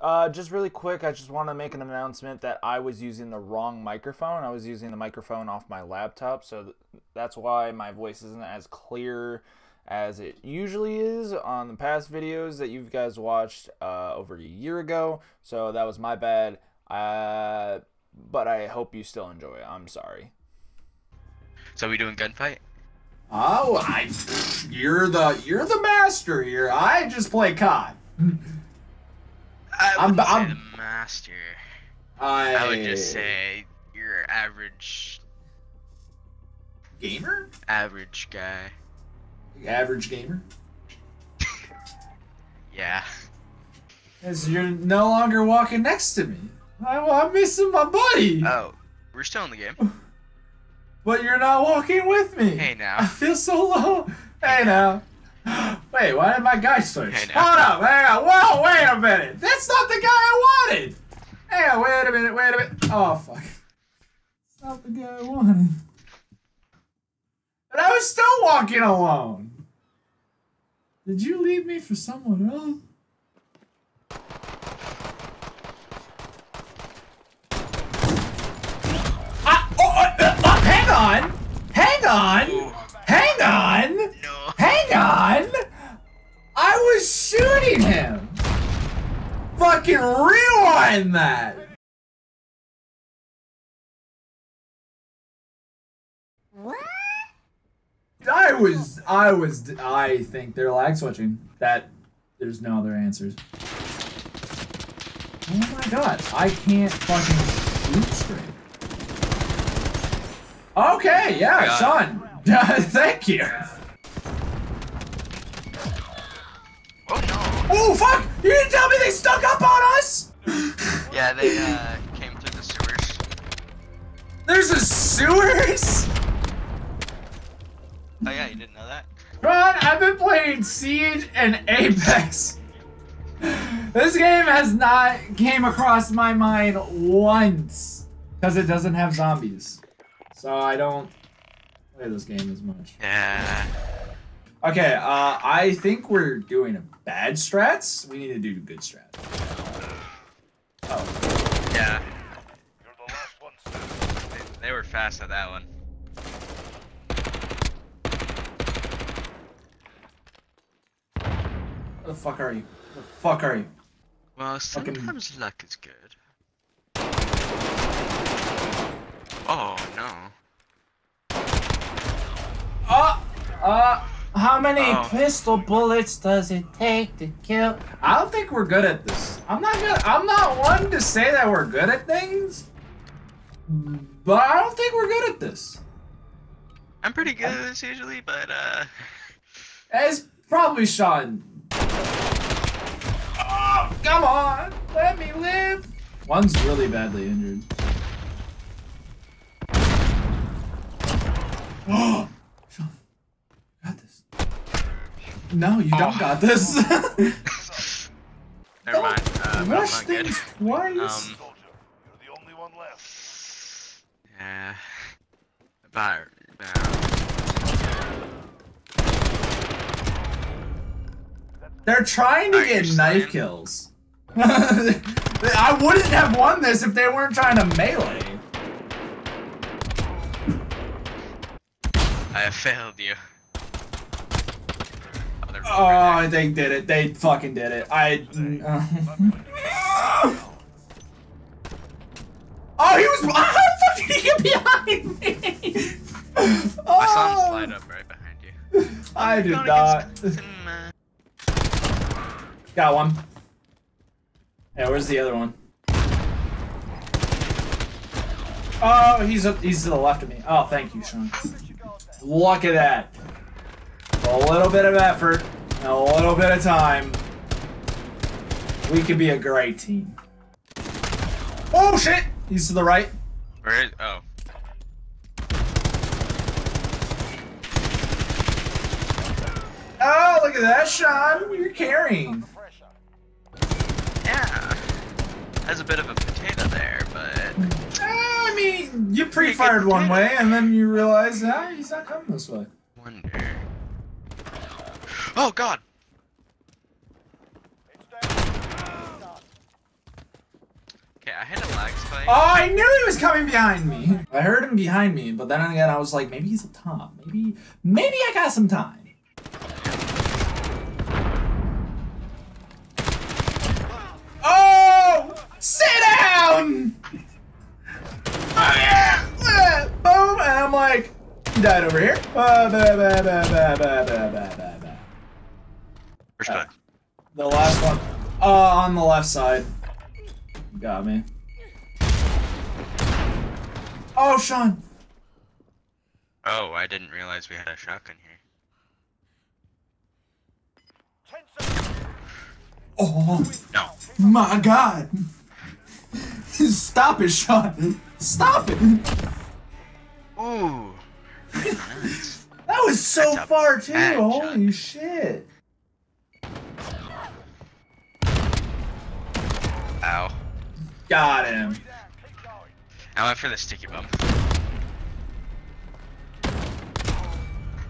Uh, just really quick, I just want to make an announcement that I was using the wrong microphone. I was using the microphone off my laptop, so th- that's why my voice isn't as clear as it usually is on the past videos that you guys watched uh, over a year ago. So that was my bad. Uh, but I hope you still enjoy it. I'm sorry. So we doing gunfight? Oh, I, you're the you're the master here. I just play COD. I I'm- say I'm- the master. I, I would just say you're average, gamer, average guy. average gamer. Yeah. As you're no longer walking next to me. I, I'm missing my buddy, Oh, we're still in the game. but you're not walking with me. Hey now. I feel so low. Hey now. Wait, why did my guy switch? Hold up, hang on. Whoa, wait a minute. That's not the guy I wanted. Hang on, wait a minute, wait a minute. Oh fuck. It's not the guy I wanted. But I was still walking alone. Did you leave me for someone else? Ah, oh, uh, uh, uh, hang on! Hang on! Hang on! Shooting him! Fucking rewind that! What? I was, I was, I think they're lag switching. That, there's no other answers. Oh my god, I can't fucking shoot straight. Okay, yeah, Yeah. Sean. Thank you. Oh. Fuck! You didn't tell me they stuck up on us! Yeah, they uh came through the sewers. There's a sewers? Oh yeah, you didn't know that? Ron, I've been playing Siege and Apex. This game has not came across my mind once. Because it doesn't have zombies. So I don't play this game as much. Yeah. Okay, uh, I think we're doing a bad strats. We need to do good strats. Oh. Yeah. You're the last one. They, they were fast at that one. Where the fuck are you? Where the fuck are you? Well, Fucking- sometimes luck is good. Oh no. Uh, uh, how many Oh. pistol bullets does it take to kill? I don't think we're good at this. I'm not good. I'm not one to say that we're good at things, but I don't think we're good at this. I'm pretty good at this usually, but uh It's probably Sean. Oh, come on, let me live. One's really badly injured. Oh, Sean, got this. No, you don't Oh. got this. never mind. Uh, I'm Rush not good. things twice. Um, you're the only one left. Yeah. About about They're trying to Are get knife saying- kills. I wouldn't have won this if they weren't trying to melee. I have failed you. Oh, they're Oh, right there. they did it. They fucking did it. I. oh, he was. How the fuck did he get behind me? oh. I saw him Oh, slide up right behind you. I did not. against some, uh, Got one. Yeah, where's the other one? Oh, he's up, he's to the left of me. Oh, thank you, Sean. Look at that. A little bit of effort, and a little bit of time. We could be a great team. Oh shit! He's to the right. Where is? Oh, Oh, look at that, Sean. You're carrying. yeah. Has a bit of a potato there, but Eh, I mean, you pre-fired one way, and then you realize, ah, he's not coming this way. wonder. Oh God! Okay, I had a lag spike. Oh, I knew he was coming behind me. I heard him behind me, but then again, I was like, maybe he's up top. Maybe, maybe I got some time. Oh! Sit down! Oh, yeah! Boom! And I'm like, he died over here. Uh, ba, ba, The last one. Uh, on the left side. Got me. Oh, Sean. Oh, I didn't realize we had a shotgun here. Oh, No. my God. Stop it, Sean. Stop it. Ooh. That was so far, too. Holy shit. Ow. Got him. I went for the sticky bump.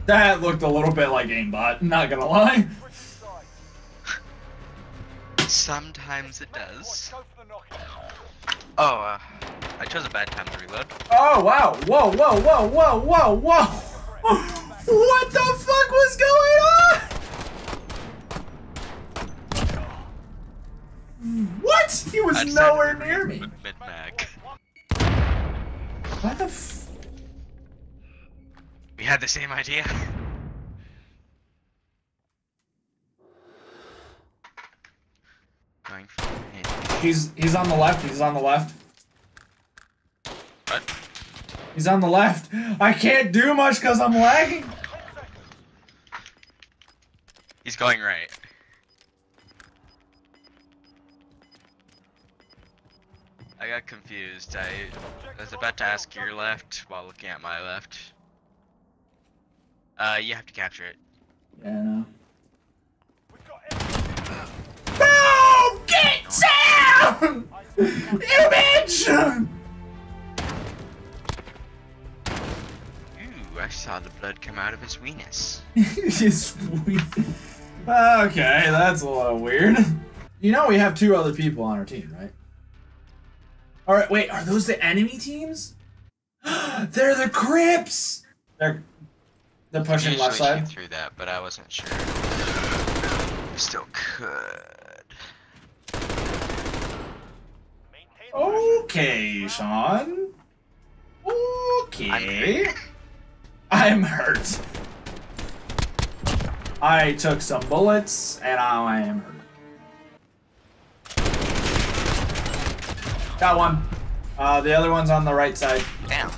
That looked a little bit like aimbot, not gonna lie. Sometimes it does. Go for the knockout. Oh, uh, I chose a bad time to reload. Oh, wow. Whoa, whoa, whoa, whoa, whoa, whoa. What the fuck was going on? What? He was nowhere near me. Mid mag. What the f- We had the same idea. Going for it. He's he's on the left. He's on the left. What? He's on the left. I can't do much because I'm lagging. He's going right. Confused. I was about to ask your left while looking at my left. Uh, you have to capture it. Yeah, no. We've No! Get down! You bitch! Ooh, I saw the blood come out of his weenus. It's weird. Okay, that's a little weird. You know we have two other people on our team, right? Alright, wait, are those the enemy teams? They're the Crips! They're they're pushing left side. through that, but I wasn't sure. Still could. Okay, Sean. Okay. I'm hurt. I took some bullets and I am hurt. Got one. Uh, the other one's on the right side. Damn.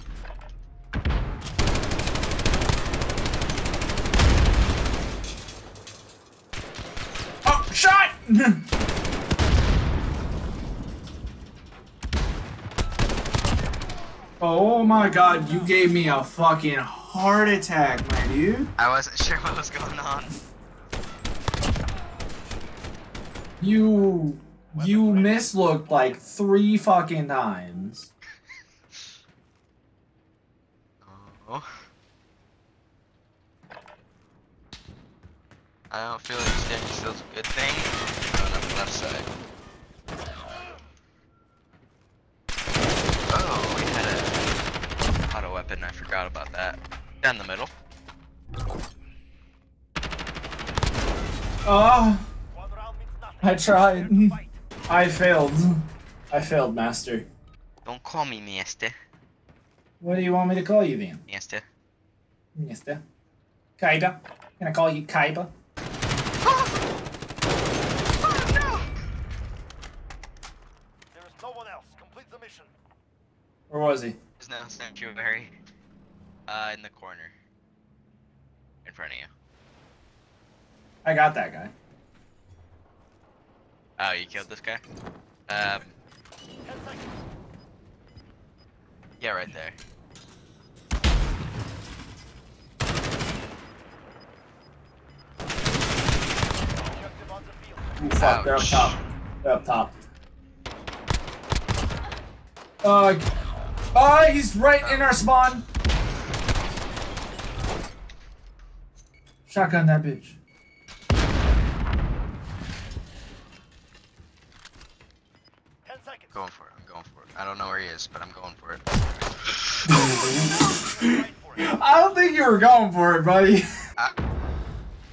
Oh, shot! oh my god, you gave me a fucking heart attack, my dude. I wasn't sure what was going on. You you mislooked like three fucking times. Oh. I don't feel like standing still's a good thing. Oh, Going up the left side. Oh, we had a auto weapon. I forgot about that. Down the middle. Oh, one round means nothing. I tried. I failed. I failed, master. Don't call me Mister. What do you want me to call you then? Mister. Mister. Kaiba. Can I call you Kaiba? There is no one else. Complete the mission. Where was he? There's no sanctuary. Uh, in the corner. In front of you. I got that guy. Oh, you killed this guy? Um, yeah, right there. Objective on the field. Ooh, fuck, they're up top. They're up top. Uh, uh, he's right in our spawn. Shotgun that bitch. Ten seconds. Going for it. I'm going for it. I don't know where he is, but I'm going for it. I don't think you were going for it, buddy. Ah.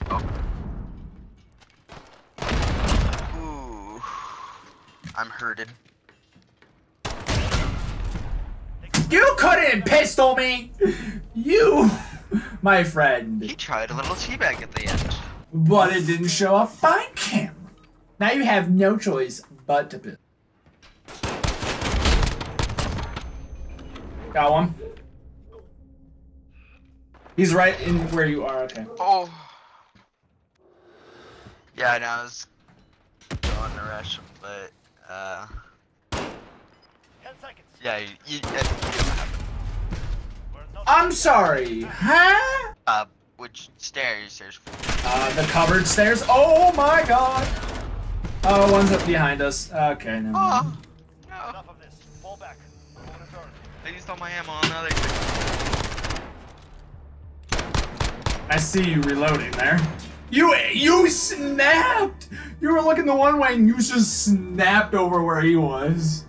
Oh. Ooh. I'm hurted. You couldn't pistol me! You, my friend. He tried a little teabag at the end. But it didn't show up on camera. Now you have no choice but to pistol. Got one. He's right in where you are, okay. Oh. Yeah, I know. I was going to rush him, but uh, Ten seconds. yeah, you, you, you didn't have it. We're not I'm sorry, huh? Uh, which stairs? There's Uh, the covered stairs. Oh my god! Oh, one's up behind us. Okay. Oh, no. enough of this. Fall back. We'll return. I all my ammo on the other. I see you reloading there. You you snapped! You were looking the one way and you just snapped over where he was.